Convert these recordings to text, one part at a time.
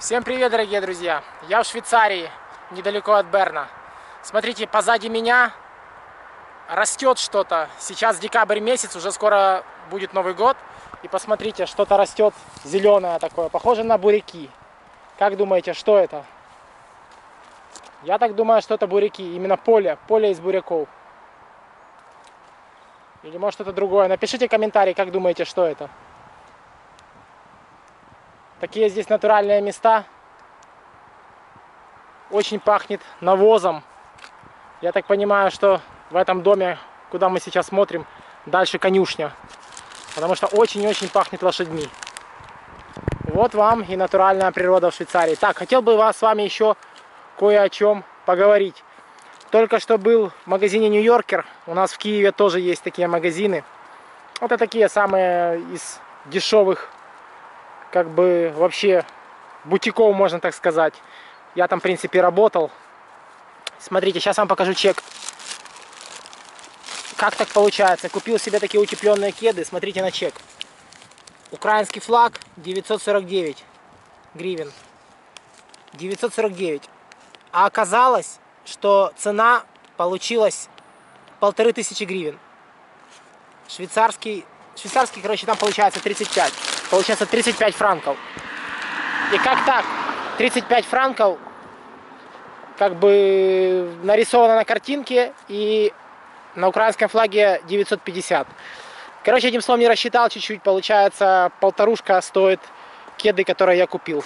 Всем привет, дорогие друзья! Я в Швейцарии, недалеко от Берна. Смотрите, позади меня растет что-то. Сейчас декабрь месяц, уже скоро будет Новый год. И посмотрите, что-то растет зеленое такое, похоже на буряки. Как думаете, что это? Я так думаю, что это буряки. Именно поле, поле из буряков. Или может что-то другое. Напишите комментарий, как думаете, что это. Такие здесь натуральные места. Очень пахнет навозом. Я так понимаю, что в этом доме, куда мы сейчас смотрим, дальше конюшня. Потому что очень-очень пахнет лошадьми. Вот вам и натуральная природа в Швейцарии. Так, хотел бы вас с вами еще кое о чем поговорить. Только что был в магазине Нью-Йоркер. У нас в Киеве тоже есть такие магазины. Это такие самые из дешевых, как бы вообще бутиков, можно так сказать. Я там, в принципе, работал. Смотрите, сейчас вам покажу чек. Как так получается? Купил себе такие утепленные кеды. Смотрите на чек. Украинский флаг 949 гривен. 949. А оказалось, что цена получилась полторы тысячи гривен. Швейцарский, швейцарский, короче, там получается 35. Получается 35 франков. И как так? 35 франков как бы нарисовано на картинке и на украинском флаге 950. Короче, этим словом не рассчитал чуть-чуть. Получается, полторушка стоит кеды, которые я купил.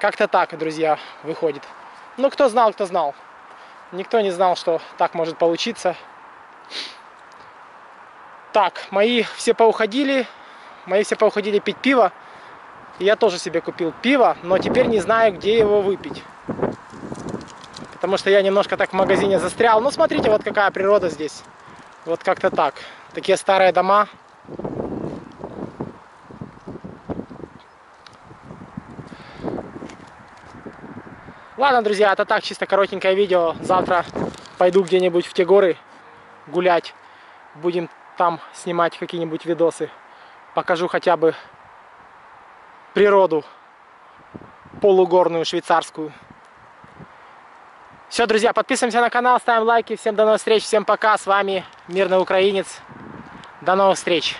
Как-то так, друзья, выходит. Ну, кто знал, кто знал. Никто не знал, что так может получиться. Так, мои все поуходили. Мои все поуходили пить пиво. Я тоже себе купил пиво, но теперь не знаю, где его выпить. Потому что я немножко так в магазине застрял. Ну, смотрите, вот какая природа здесь. Вот как-то так. Такие старые дома. Ладно, друзья, это так, чисто коротенькое видео. Завтра пойду где-нибудь в те горы гулять. Будем там снимать какие-нибудь видосы. Покажу хотя бы природу полугорную швейцарскую. Все, друзья, подписываемся на канал, ставим лайки. Всем до новых встреч, всем пока. С вами Мирный Украинец. До новых встреч.